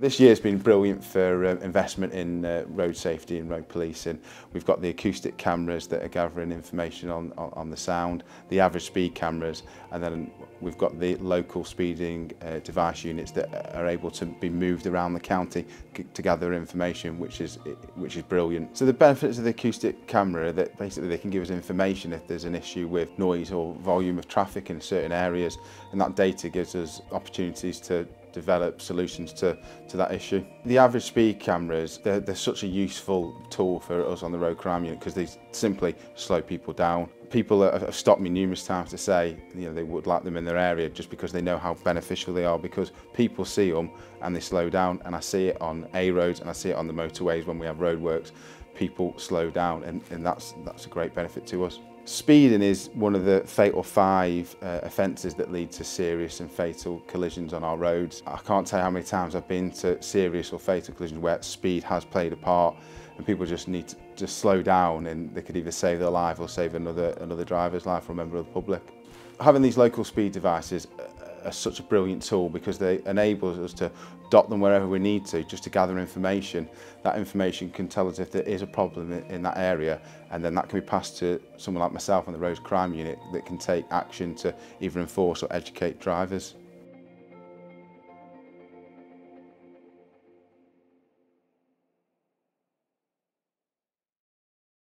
This year's been brilliant for uh, investment in uh, road safety and road policing. We've got the acoustic cameras that are gathering information on, on, on the sound, the average speed cameras, and then we've got the local speeding uh, device units that are able to be moved around the county to gather information, which is which is brilliant. So the benefits of the acoustic camera that basically they can give us information if there's an issue with noise or volume of traffic in certain areas, and that data gives us opportunities to develop solutions to, to that issue. The average speed cameras, they're, they're such a useful tool for us on the road crime unit because they simply slow people down. People have stopped me numerous times to say you know, they would like them in their area just because they know how beneficial they are because people see them and they slow down and I see it on A roads and I see it on the motorways when we have roadworks. People slow down and, and that's, that's a great benefit to us. Speeding is one of the fatal five uh, offences that lead to serious and fatal collisions on our roads. I can't tell you how many times I've been to serious or fatal collisions where speed has played a part and people just need to just slow down and they could either save their life or save another, another driver's life or a member of the public. Having these local speed devices are such a brilliant tool because they enable us to dot them wherever we need to just to gather information. That information can tell us if there is a problem in that area and then that can be passed to someone like myself on the Road Crime Unit that can take action to either enforce or educate drivers.